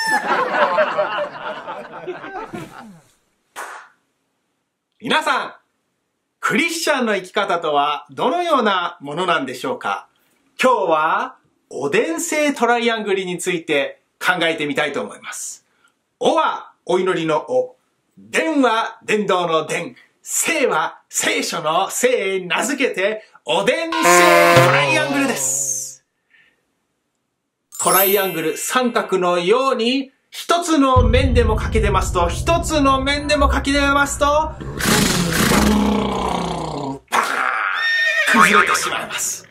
皆さん、クリスチャンの生き方とはどのようなものなんでしょうか？今日は、お伝性トライアングルについて考えてみたいと思います。おは、お祈りのお。伝は、伝道の伝。聖は、聖書の聖へ名付けて、お伝性トライアングルです。トライアングル、三角のように、一つの面でもかけてますと、一つの面でもかけてますと、パーン崩れてしまいます。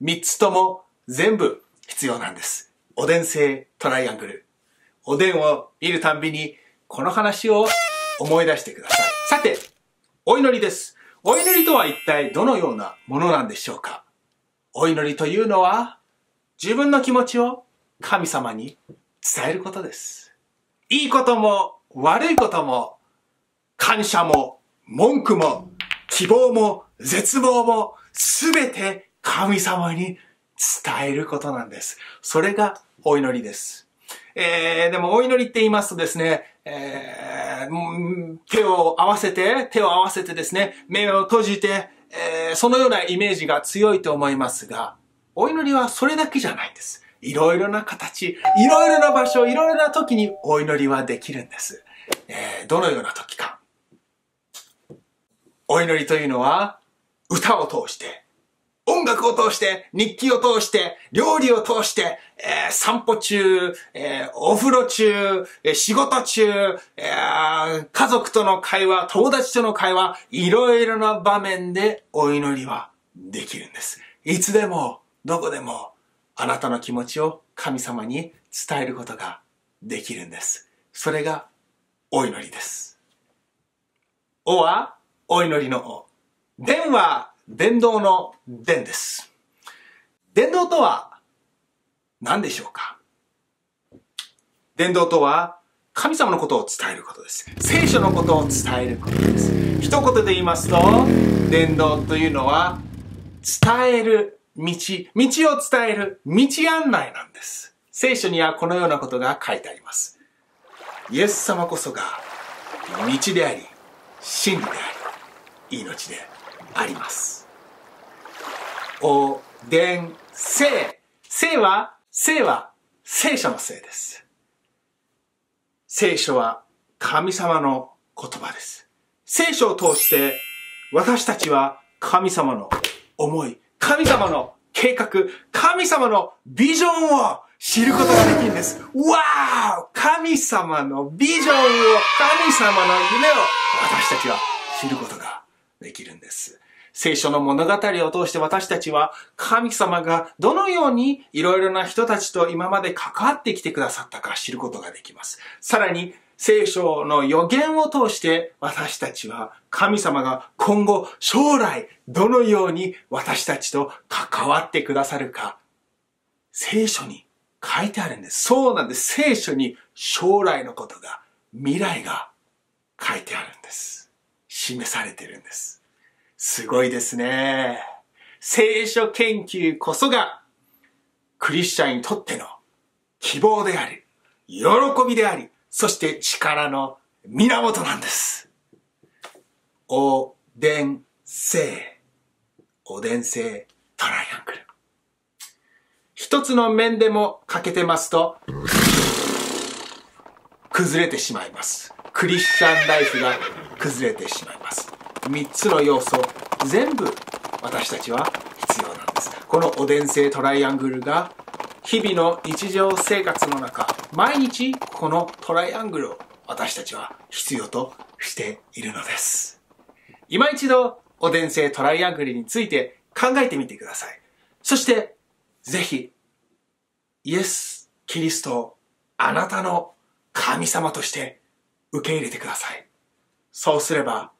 三つとも全部必要なんです。おでん性トライアングル。おでんを見るたんびに、この話を思い出してください。さて、お祈りです。お祈りとは一体どのようなものなんでしょうかお祈りというのは、自分の気持ちを神様に伝えることです。いいことも悪いことも、感謝も文句も希望も絶望もすべて神様に伝えることなんです。それがお祈りです。えー、でもお祈りって言いますとですね、えー、手を合わせて、手を合わせてですね、目を閉じて、えー、そのようなイメージが強いと思いますが、お祈りはそれだけじゃないんです。いろいろな形、いろいろな場所、いろいろな時にお祈りはできるんです。えー、どのような時か。お祈りというのは、歌を通して、音楽を通して、日記を通して、料理を通して、えー、散歩中、えー、お風呂中、えー、仕事中、えー、家族との会話、友達との会話、いろいろな場面でお祈りはできるんです。いつでも、どこでも、あなたの気持ちを神様に伝えることができるんです。それがお祈りです。おはお祈りのお。伝は伝道の伝です。伝道とは何でしょうか？伝道とは神様のことを伝えることです。聖書のことを伝えることです。一言で言いますと、伝道というのは伝える道、道を伝える道案内なんです。聖書にはこのようなことが書いてあります。イエス様こそが道であり、真理であり、命であります。お、でん、聖。聖は、聖は聖書の聖です。聖書は神様の言葉です。聖書を通して私たちは神様の思い、神様の計画、神様のビジョンを知ることができるんです。わー神様のビジョンを、神様の夢を私たちは知ることができるんです。聖書の物語を通して私たちは神様がどのようにいろいろな人たちと今まで関わってきてくださったか知ることができます。さらに聖書の予言を通して私たちは神様が今後将来どのように私たちと関わってくださるか聖書に書いてあるんです。そうなんです。聖書に将来のことが未来が書いてあるんです。示されてるんです。すごいですね。聖書研究こそがクリスチャンにとっての希望であり、喜びであり、そして力の源なんです。おでんせいおでんせいトライアングル。一つの面でも欠けてますと、崩れてしまいます。クリスチャンライフが崩れてしまいます。三つの要素、全部私たちは必要なんです。このおでん性トライアングルが日々の日常生活の中、毎日このトライアングルを私たちは必要としているのです。今一度、お伝性トライアングルについて考えてみてください。そして、ぜひ、イエス・キリストをあなたの神様として受け入れてください。そうすれば、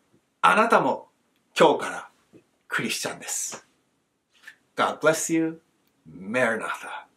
あなたも今日からクリスチャンです。God bless you. Maranatha.